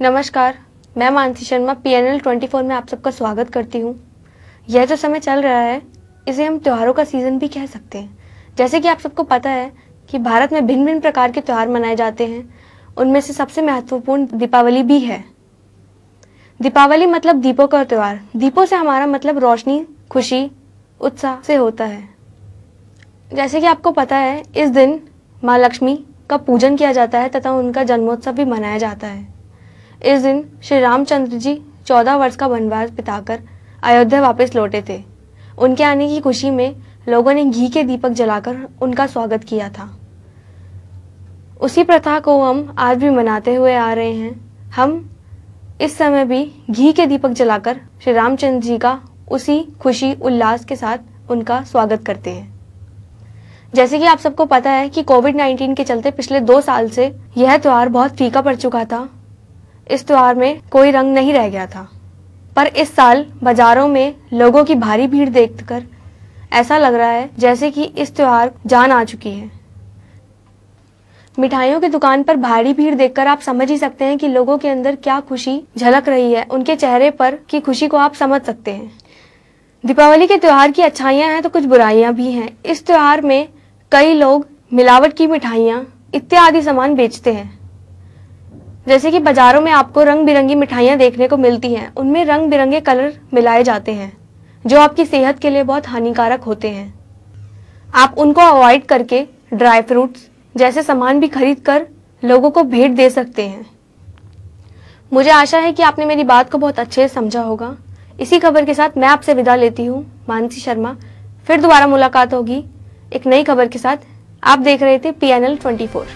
नमस्कार, मैं Mansi Sharma P N L twenty four में आप सबका स्वागत करती हूँ। यह जो समय चल रहा है, इसे हम त्योहारों का सीज़न भी कह सकते हैं। जैसे कि आप सबको पता है कि भारत में भिन्न भिन्न प्रकार के त्यौहार मनाए जाते हैं। उनमें से सबसे महत्वपूर्ण दीपावली भी है। दीपावली मतलब दीपों का त्यौहार। दीपों से हमारा मतलब रोशनी, खुशी, उत्साह से होता है। जैसे कि आपको पता है, इस दिन माँ लक्ष्मी का पूजन किया जाता है तथा उनका जन्मोत्सव भी मनाया जाता है। इस दिन श्री रामचंद्र जी चौदह वर्ष का वनवास बिताकर अयोध्या वापस लौटे थे। उनके आने की खुशी में लोगों ने घी के दीपक जलाकर उनका स्वागत किया था। उसी प्रथा को हम आज भी मनाते हुए आ रहे हैं। हम इस समय भी घी के दीपक जलाकर श्री रामचंद्र जी का उसी खुशी उल्लास के साथ उनका स्वागत करते हैं। जैसे कि आप सबको पता है कि कोविड 19 के चलते पिछले दो साल से यह त्यौहार बहुत फीका पड़ चुका था। इस त्यौहार में कोई रंग नहीं रह गया था। पर इस साल बाजारों में लोगों की भारी भीड़ देखकर ऐसा लग रहा है जैसे कि इस त्यौहार जान आ चुकी है। मिठाइयों की दुकान पर भारी भीड़ देखकर आप समझ ही सकते हैं कि लोगों के अंदर क्या खुशी झलक रही है, उनके चेहरे पर की खुशी को आप समझ सकते हैं। दीपावली के त्योहार की अच्छाइयाँ हैं तो कुछ बुराइयाँ भी हैं। इस त्योहार में कई लोग मिलावट की मिठाइयाँ इत्यादि सामान बेचते हैं। जैसे कि बाजारों में आपको रंग बिरंगी मिठाइयाँ देखने को मिलती हैं, उनमें रंग बिरंगे कलर मिलाए जाते हैं, जो आपकी सेहत के लिए बहुत हानिकारक होते हैं। आप उनको अवॉइड करके ड्राई फ्रूट्स जैसे सामान भी खरीद कर लोगों को भेंट दे सकते हैं। मुझे आशा है कि आपने मेरी बात को बहुत अच्छे से समझा होगा। इसी खबर के साथ मैं आपसे विदा लेती हूँ। मानसी शर्मा, फिर दोबारा मुलाकात होगी एक नई खबर के साथ। आप देख रहे थे P N L twenty four